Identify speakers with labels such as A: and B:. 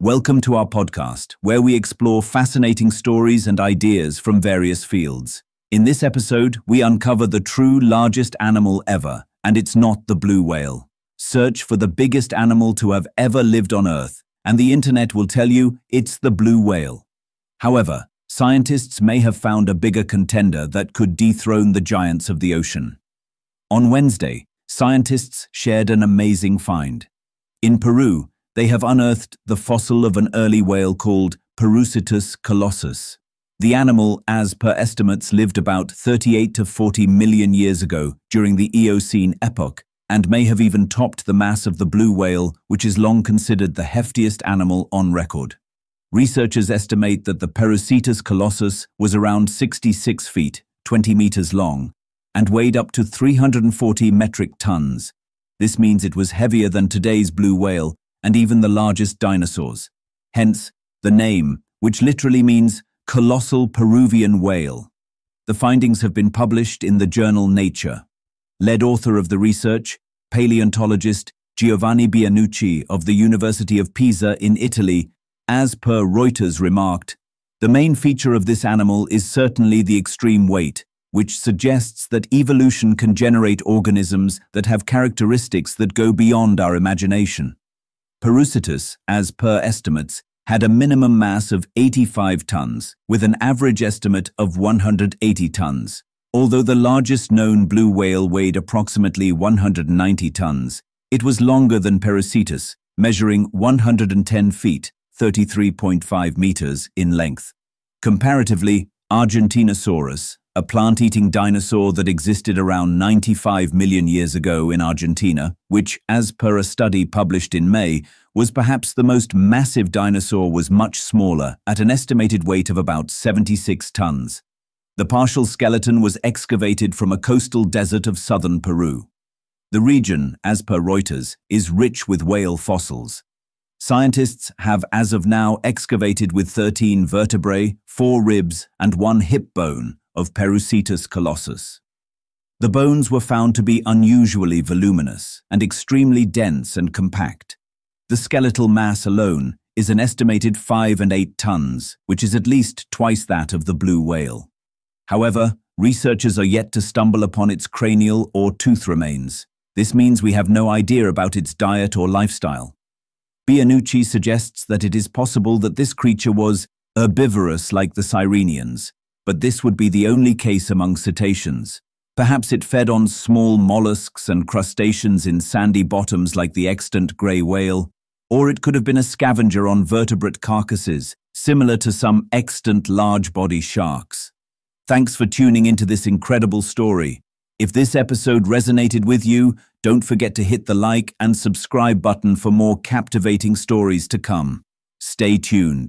A: Welcome to our podcast, where we explore fascinating stories and ideas from various fields. In this episode, we uncover the true largest animal ever, and it's not the blue whale. Search for the biggest animal to have ever lived on Earth, and the internet will tell you it's the blue whale. However, scientists may have found a bigger contender that could dethrone the giants of the ocean. On Wednesday, scientists shared an amazing find. In Peru, they have unearthed the fossil of an early whale called Perucetus colossus. The animal, as per estimates, lived about 38 to 40 million years ago during the Eocene epoch and may have even topped the mass of the blue whale, which is long considered the heftiest animal on record. Researchers estimate that the Perucetus colossus was around 66 feet, 20 meters long, and weighed up to 340 metric tons. This means it was heavier than today's blue whale and even the largest dinosaurs. Hence, the name, which literally means colossal Peruvian whale. The findings have been published in the journal Nature. Lead author of the research, paleontologist Giovanni Bianucci of the University of Pisa in Italy, as per Reuters remarked, the main feature of this animal is certainly the extreme weight, which suggests that evolution can generate organisms that have characteristics that go beyond our imagination. Perucetus, as per estimates, had a minimum mass of 85 tons, with an average estimate of 180 tons. Although the largest known blue whale weighed approximately 190 tons, it was longer than Perucetus, measuring 110 feet, 33.5 meters in length. Comparatively, Argentinosaurus, a plant-eating dinosaur that existed around 95 million years ago in Argentina, which, as per a study published in May, was perhaps the most massive dinosaur was much smaller, at an estimated weight of about 76 tons. The partial skeleton was excavated from a coastal desert of southern Peru. The region, as per Reuters, is rich with whale fossils. Scientists have as of now excavated with 13 vertebrae, 4 ribs and 1 hip bone, of Perucetus colossus. The bones were found to be unusually voluminous and extremely dense and compact. The skeletal mass alone is an estimated 5 and 8 tons, which is at least twice that of the blue whale. However, researchers are yet to stumble upon its cranial or tooth remains. This means we have no idea about its diet or lifestyle. Bianucci suggests that it is possible that this creature was herbivorous like the Sirenians, but this would be the only case among cetaceans. Perhaps it fed on small mollusks and crustaceans in sandy bottoms like the extant grey whale, or it could have been a scavenger on vertebrate carcasses, similar to some extant large-body sharks. Thanks for tuning into this incredible story. If this episode resonated with you, don't forget to hit the like and subscribe button for more captivating stories to come. Stay tuned.